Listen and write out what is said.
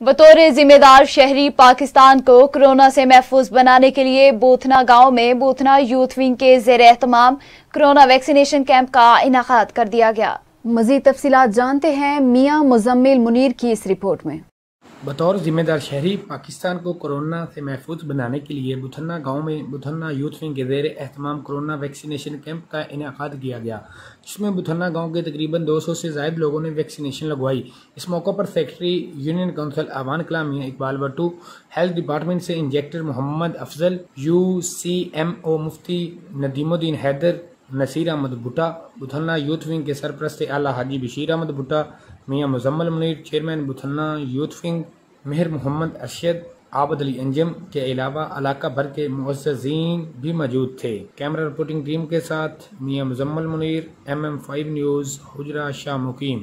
बतौर जिम्मेदार शहरी पाकिस्तान को कोरोना से महफूज बनाने के लिए बोथना गाँव में बोथना यूथ विंग के जेर एहतमाम कोरोना वैक्सीनेशन कैंप का इनका कर दिया गया। मजीद तफसी जानते हैं मियाँ मुजम्मिल मुनीर की इस रिपोर्ट में। बतौर ज़िम्मेदार शहरी पाकिस्तान को कोरोना से महफूज बनाने के लिए बुथन्ना गाँव में बुथन्ना यूथ विंग के जेर अहतमाम कोरोना वैक्सीनेशन कैंप का इनका किया गया, जिसमें बुथन्ना गाँव के तकरीबन 200 से जायद लोगों ने वैक्सीनेशन लगवाई। इस मौके पर secretary union council Awan Kalam Mian Iqbal Battu health department से inspector Mohammad Afzal, U C M O Mufti Nadeemuddin Haider, Naseer Ahmad Bhutta, Buthanna youth wing के सरप्रस्त आला हाजी Bashir Ahmad Bhutta Mian Muzammal Munir, chairman Buthanna, youth wing, Mehar Mohammad Arshad, Abad Ali Anjum के अलावा इलाका भर के मुजीन भी मौजूद थे। कैमरा रिपोर्टिंग टीम के साथ Mian Muzammil Munir M M five news, Hazra Shah Muqeem.